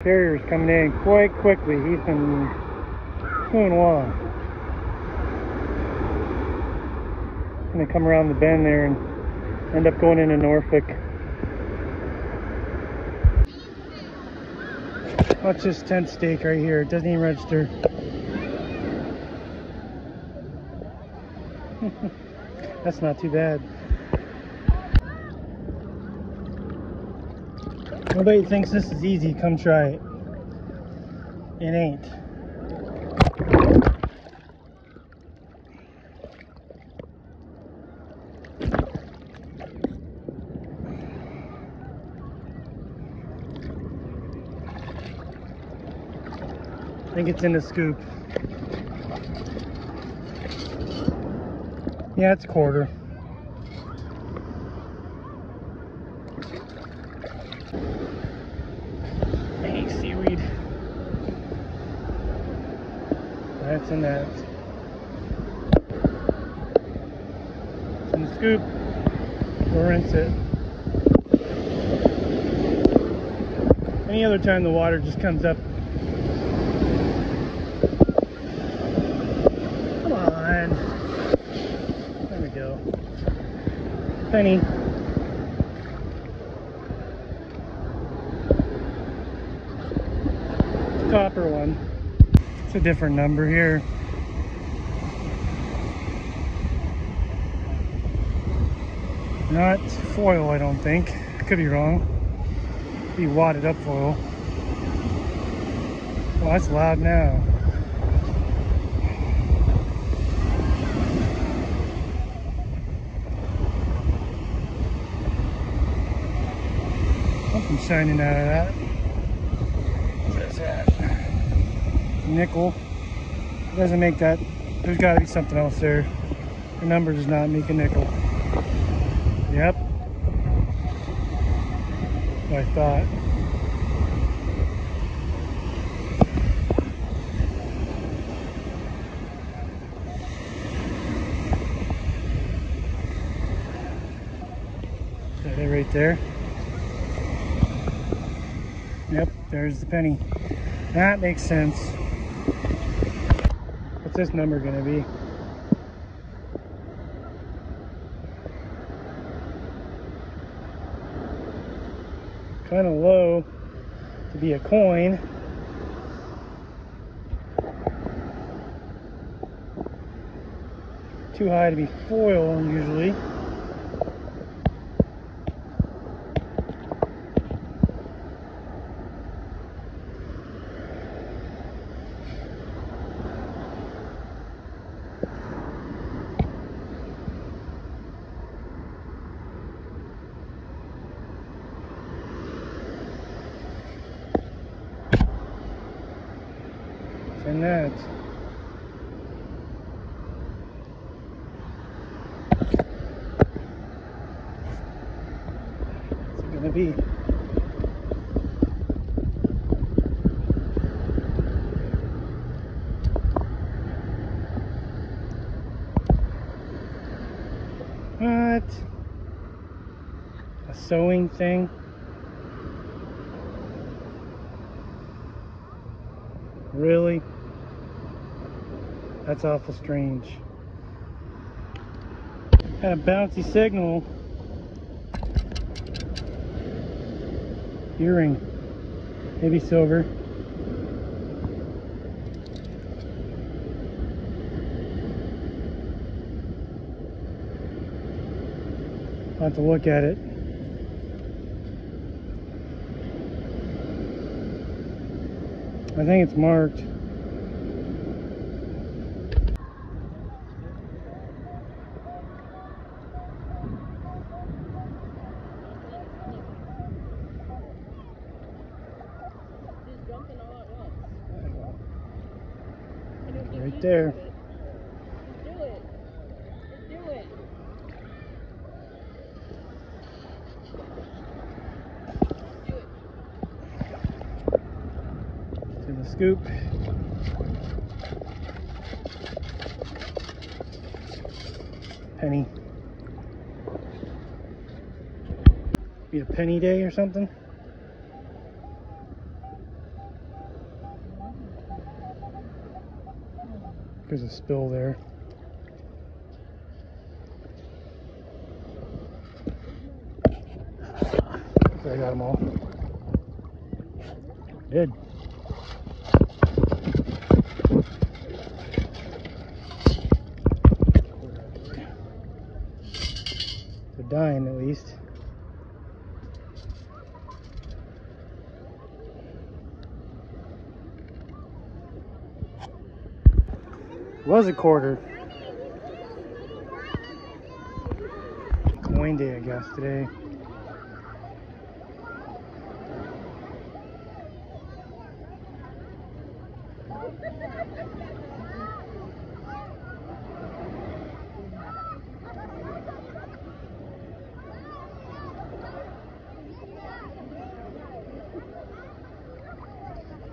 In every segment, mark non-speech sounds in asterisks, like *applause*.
Carrier's coming in quite quickly. He's been moving along. Gonna come around the bend there and end up going into Norfolk. Watch this tent stake right here. It doesn't even register. *laughs* That's not too bad. Nobody thinks this is easy. Come try it. It ain't. I think it's in the scoop. Yeah, it's quarter. That's in that. In the scoop. We'll rinse it. Any other time the water just comes up. Come on. There we go. Penny. copper one. It's a different number here. Not foil, I don't think. Could be wrong. Be wadded up foil. Well, that's loud now. Something shining out of that. What is Nickel. Doesn't make that. There's got to be something else there. The number does not make a nickel. Yep. I thought. It right there. Yep, there's the penny. That makes sense. What's this number gonna be? Kind of low to be a coin. Too high to be foil usually. and that. What's it gonna be? What? A sewing thing? Really? That's awful strange. Got a bouncy signal. Earring. Maybe silver. I'll have to look at it. I think it's marked. He's jumping all at once. Can you get Right used there. to it? Just do it. Just do it. Do it. to the scoop. Penny. Be a penny day or something? There's a spill there. I got them all. Did. They're dying at least. Was a quarter. Coin day, I guess, today.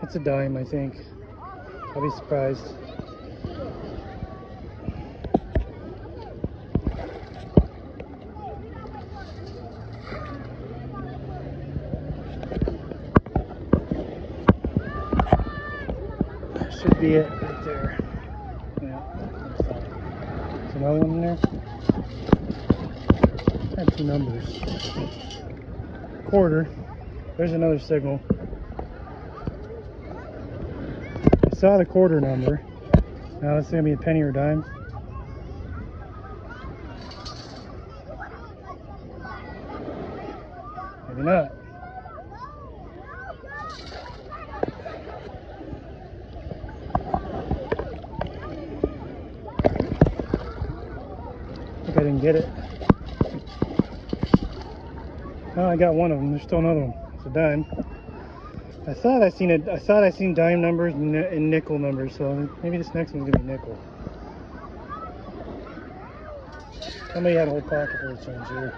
It's a dime, I think. I'll be surprised. Be it right there. Yeah. There's another one there. Have numbers. Quarter. There's another signal. I saw the quarter number. Now it's gonna be a penny or dime. Maybe not. I think I didn't get it. Oh, I got one of them. There's still another one. It's a dime. I thought I seen it. I thought I seen dime numbers and, nickel numbers. So maybe this next one's gonna be nickel. Somebody had a whole pocket full of change here.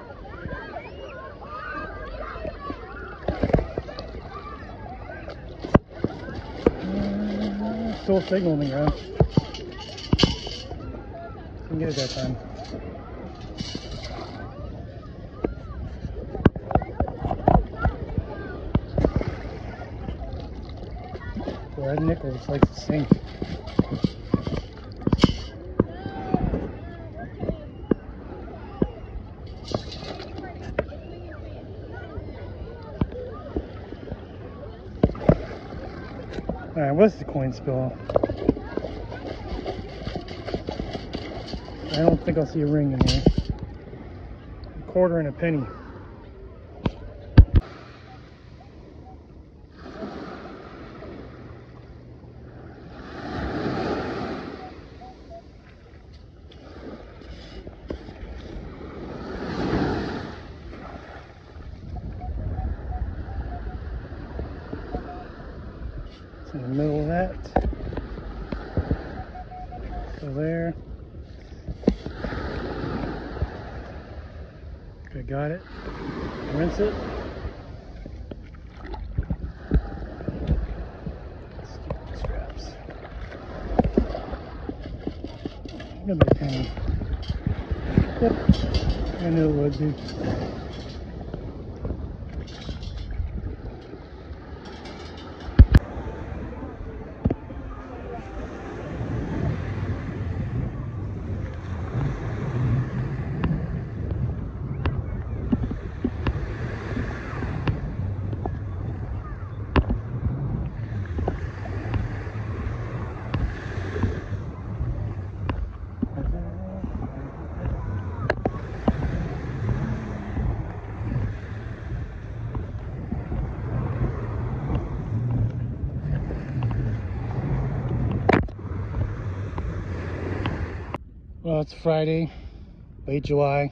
Still signaling, huh? Didn't get it that time. Red nickel just likes to sink. Alright, what's the coin spill? I don't think I'll see a ring in here. A quarter and a penny. That. So there. Okay, got it. Rinse it. Gonna be a penny. Yep. I knew it would be. It's Friday, late July.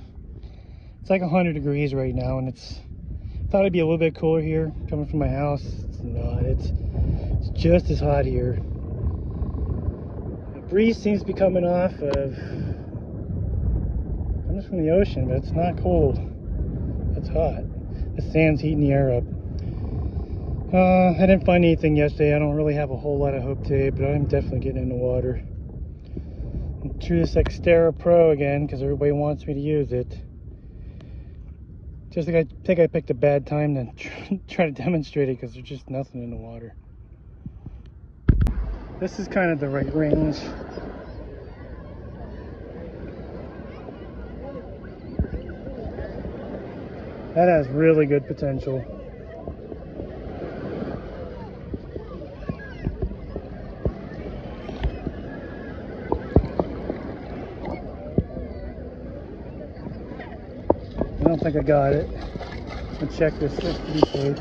It's like 100 degrees right now, and it's thought it'd be a little bit cooler here coming from my house. It's not. It's, it's just as hot here. The breeze seems to be coming off of comes from the ocean, but it's not cold. It's hot. The sand's heating the air up. Uh, I didn't find anything yesterday. I don't really have a whole lot of hope today, but I'm definitely getting in the water through this X-Terra Pro again because everybody wants me to use it. Just like I think I picked a bad time to *laughs* try to demonstrate it because there's just nothing in the water. This is kind of the right range. That has really good potential. Think I got it. Let's check this just to safe.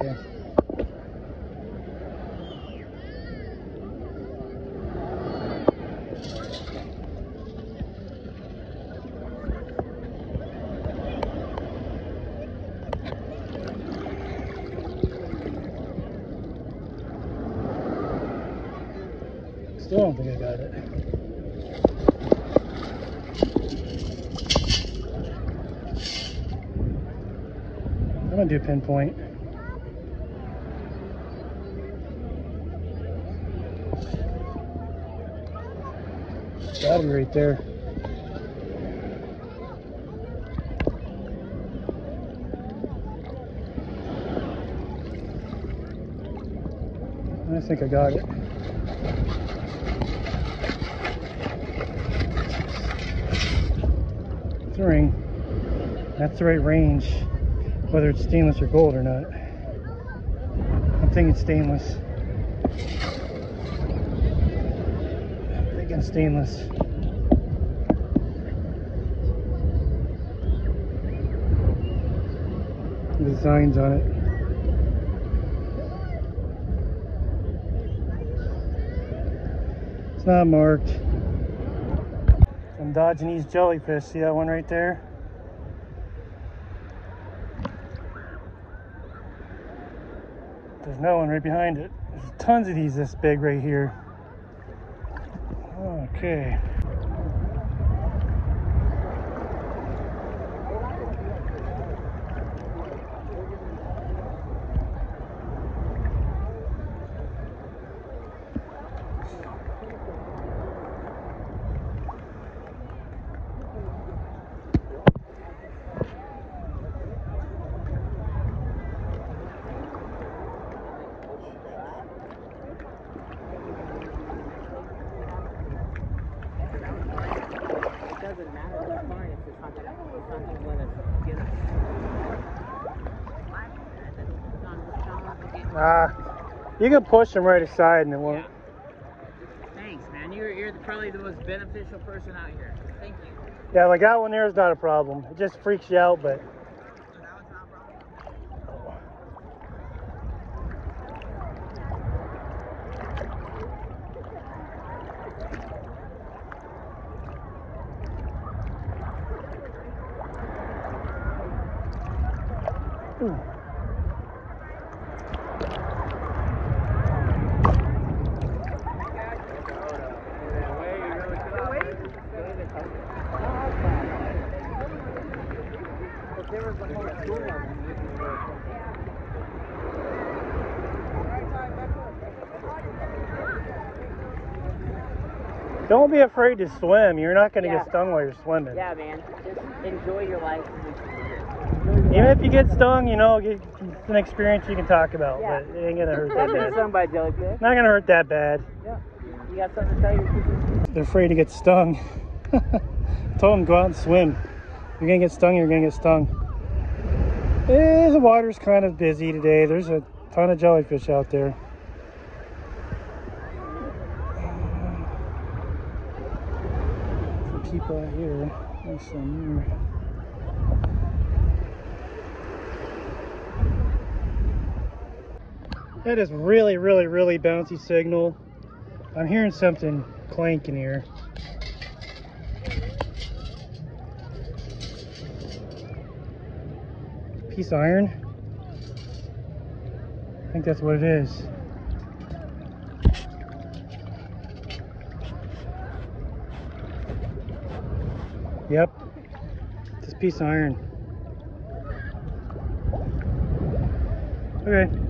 Okay. Still don't think I got it. Gonna do pinpoint. Gotta be right there. I think I got it. It's a ring. That's the right range, whether it's stainless or gold or not. I'm thinking stainless. I'm thinking stainless. Designs on it. It's not marked. I'm dodging these jellyfish. See that one right there? There's no one right behind it. There's tons of these this big right here. Okay. It doesn't matter. It's fine. It's just not gonna. It's not gonna let us get us. Ah, you can push them right aside and it won't. Thanks, man. You're you're probably the most beneficial person out here. Thank you. Yeah, like that one there is not a problem. It just freaks you out, but don't be afraid to swim. You're not going to Yeah. get stung while you're swimming. Yeah, man. Just enjoy your life. Even if you get stung, you know, it's an experience you can talk about, Yeah. but it ain't going to hurt that bad. stung by jellyfish. Not going to hurt that bad. Yeah. You got something to tell your people? They're afraid to get stung. *laughs* Told them go out and swim. You're going to get stung, you're going to get stung. Eh, the water's kind of busy today. There's a ton of jellyfish out there. Some here. That is really, really, really bouncy signal. I'm hearing something clanking here. Piece of iron? I think that's what it is. Yep. A piece of iron. Okay.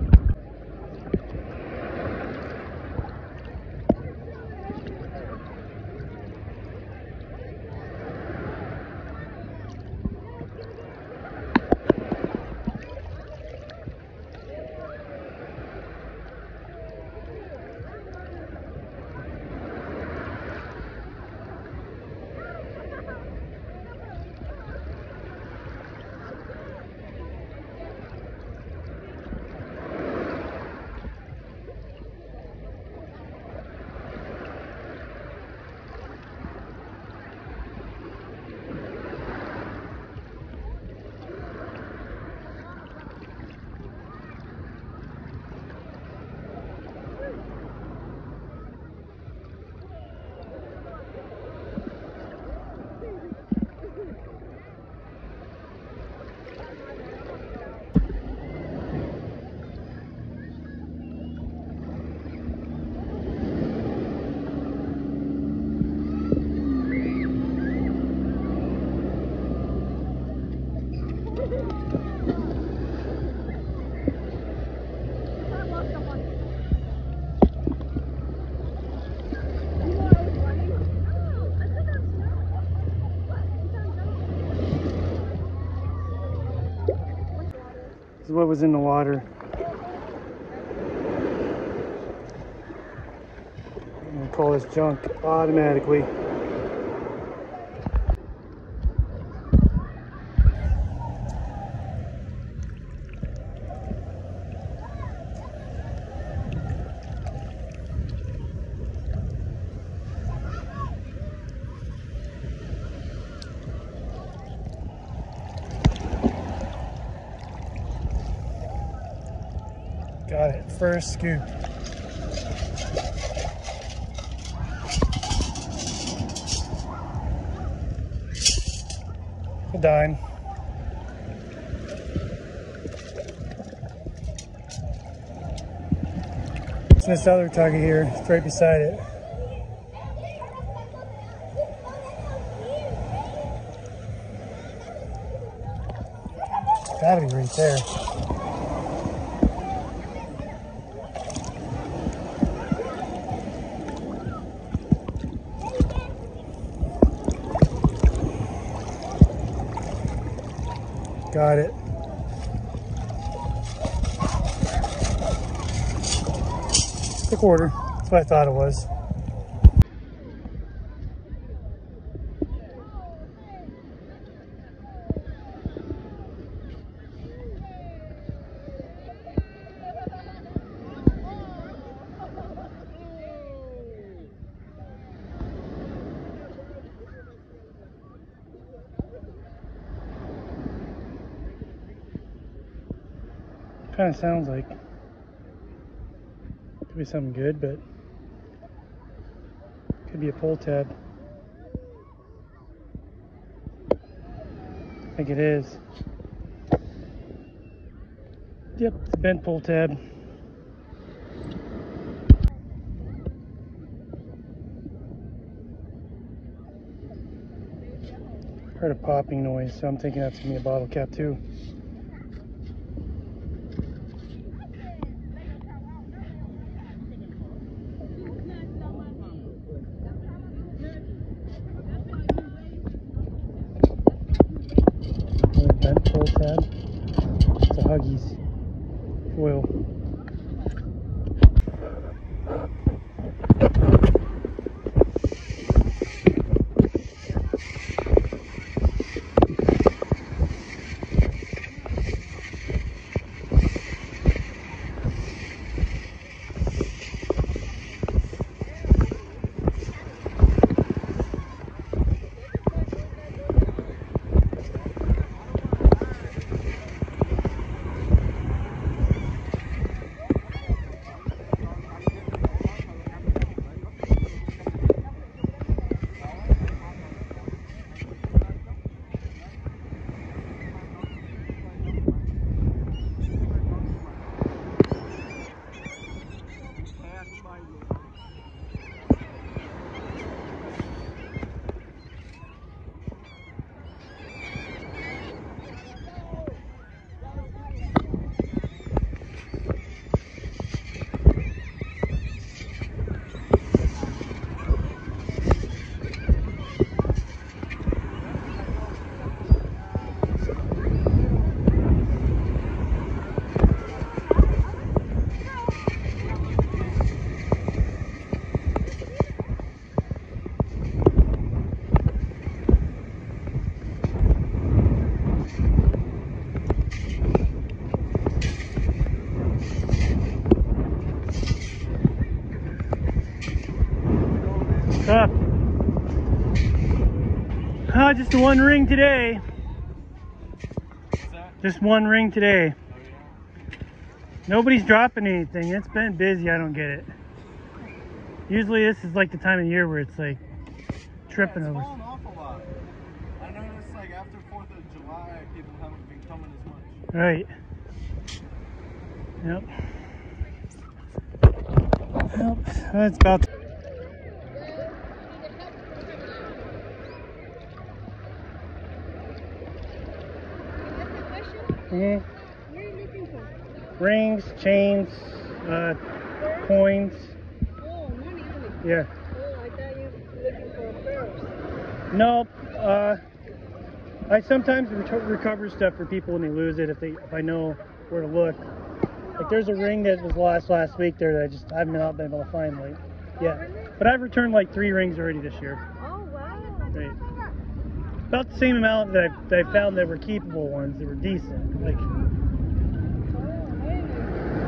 Is what was in the water. Call this junk automatically. Got it. First scoop. A dime. It's this other tuggy here. It's right beside it. Gotta be right there. Got it. A quarter. That's what I thought it was. Kind of sounds like be something good, but could be a pull tab. I think it is. Yep, it's a bent pull tab. Heard a popping noise, so I'm thinking that's gonna be a bottle cap too. Up. Ah, just the one ring today. Just one ring today. Nobody's dropping anything. It's been busy. I don't get it. Usually this is like the time of year where it's like tripping yeah, it's over. fallen off a lot. I noticed like after 4th of July, people haven't been coming as much. Right. Yep. Yep. That's about. Mm-hmm. Rings, chains, uh, coins. Oh, money, money. Yeah. Oh, I thought you were looking for. Nope. Uh, I sometimes recover stuff for people when they lose it if they if I know where to look. Like there's a ring that was lost last week there that I just I've not been able to find like yeah. But I've returned like three rings already this year about the same amount that I, that I found that were keepable ones that were decent. Like,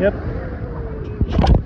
yep.